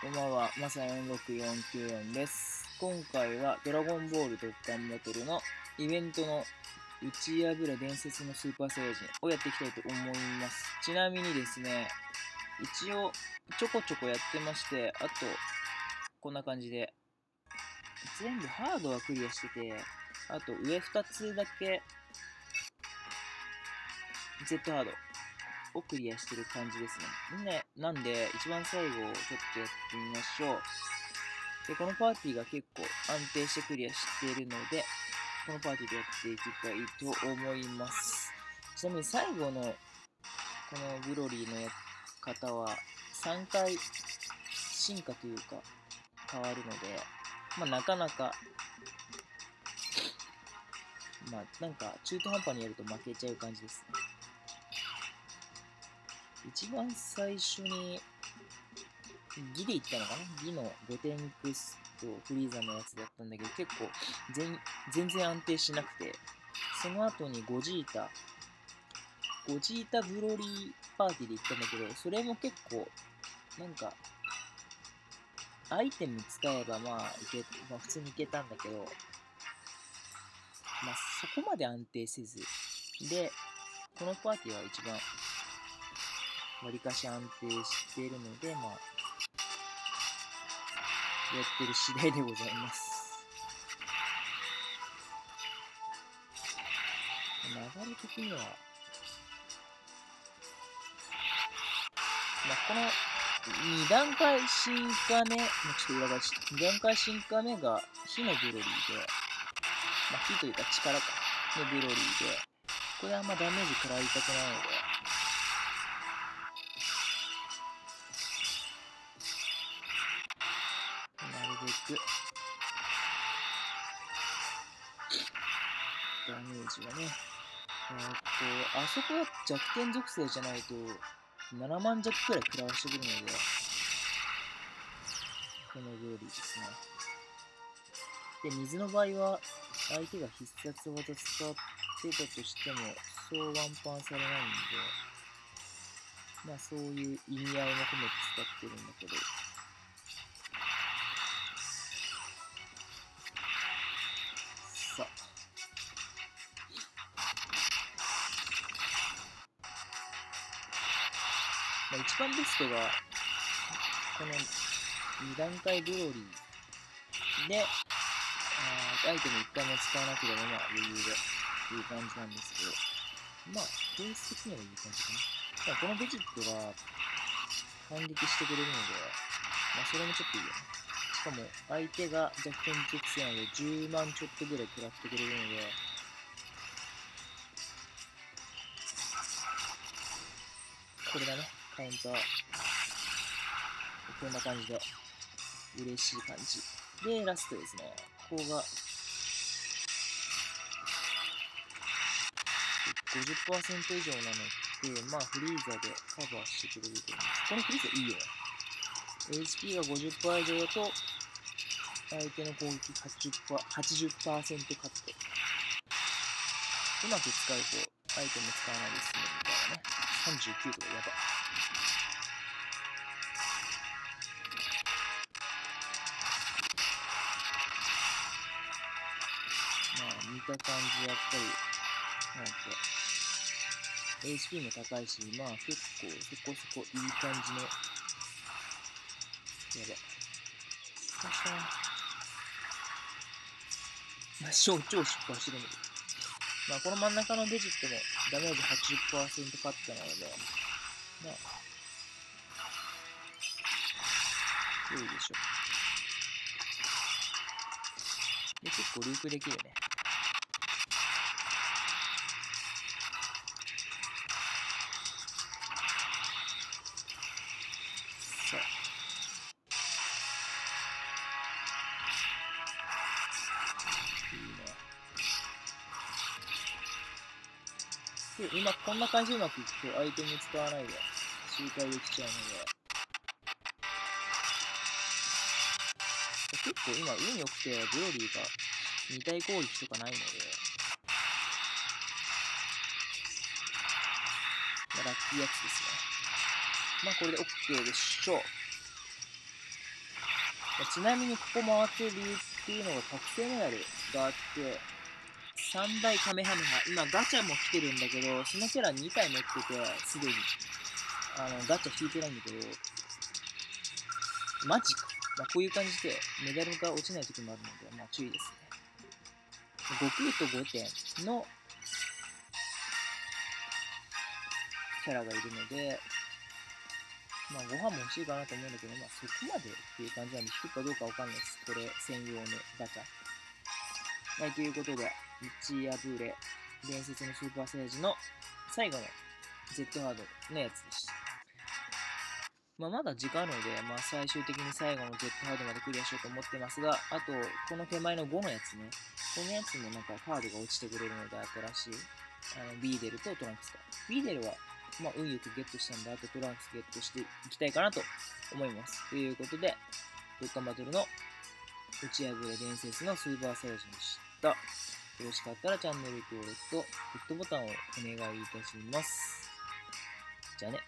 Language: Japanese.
こんばんは、まさ46494です。今回はドラゴンボールドッカンバトルのイベントの打ち破れ伝説のスーパーサイヤ人をやっていきたいと思います。ちなみにですね、一応ちょこちょこやってまして、あと、こんな感じで、全部ハードはクリアしてて、あと上2つだけ Z ハードをクリアしてる感じですね。ねなんで、一番最後をちょっとやってみましょう。で、このパーティーが結構安定してクリアしているので、このパーティーでやっていきたいと思います。ちなみに最後の、このブロリーのや方は、3回進化というか、変わるので、まあなかなか、まあなんか中途半端にやると負けちゃう感じですね。一番最初に、ギで行ったのかな？ギのゴテンクスとフリーザのやつだったんだけど、結構全全然安定しなくて、その後にゴジータ、ゴジータブロリーパーティーで行ったんだけど、それも結構、なんか、アイテム使えばまあいけ、まあ普通にいけたんだけど、まあそこまで安定せず、で、このパーティーは一番わりかし安定しているので、まあ、やってる次第でございます。流れ的には、まあ、この2段階進化目、もうちょっと裏返し、2段階進化目が火のブロリーで、まあ、火というか力か、のブロリーで、これはあんまダメージ食らいたくないので、ダメージがね、えーっと、あそこは弱点属性じゃないと、7万弱くらい食らわしてくるので、このブロリーですね。で、水の場合は、相手が必殺技使ってたとしても、そうワンパンされないんで、まあそういう意味合いも込めて使ってるんだけど、一番ベストが、この2段階ブローリーで、アイテム1回も使わなければまあ余裕でいい感じなんですけど、まあ、ベース的にはいい感じかな。まあ、このベジットが反撃してくれるので、まあ、それもちょっといいよね。しかも、相手が弱点属性なので10万ちょっとぐらい食らってくれるので、これだね、カウンター。こんな感じで、嬉しい感じ。で、ラストですね。ここが、50%以上なので、まあ、フリーザでカバーしてくれると思います。このフリーザいいよね。HP が50%以上だと、相手の攻撃 80%, 80カット。うまく使うと、アイテム使わないで済むみたいなね。39とかやば。まあ、見た感じ、やっぱり、なんか、HP も高いし、まあ結構そこそこいい感じの、やば。失敗したな。まあ、超超失敗してるんだけど。まあ、この真ん中のデジットもダメージ80%カットなので、まあ、良いでしょう。で、結構ループできるね。今こんな感じでうまくいくと、アイテム使わないで周回できちゃうので、結構今、運良くて、ブロリーが2体攻撃とかないので、まあ、ラッキーやつですね。まあ、これで OK でしょう。ちなみにここ回ってる理由っていうのが覚醒メダルがあって、3大カメハメハ、今ガチャも来てるんだけど、そのキャラ2体持ってて、すでに。あの、ガチャ引いてないんだけど、マジか。まあ、こういう感じでメダルが落ちない時もあるので、まあ注意ですね。5級と5点のキャラがいるので、まあ、ご飯も欲しいかなと思うんだけど、まあ、そこまでっていう感じなんで、引くかどうかわかんないです。これ、専用のガチャ。はい、ということで、一夜ブレ、伝説のスーパーセージの最後の Z ハードのやつでした。まあ、まだ時間あるので、まあ、最終的に最後の Z ハードまでクリアしようと思ってますが、あと、この手前の5のやつね、このやつもなんかカードが落ちてくれるので、新しい、あの、ビーデルとトランクスか。ビーデルはまあ、運よくゲットしたんで、あとトランクスゲットしていきたいかなと思います。ということで、ドッカンバトルの打ち破れ伝説のスーパーサイヤ人でした。よろしかったらチャンネル登録とグッドボタンをお願いいたします。じゃあね。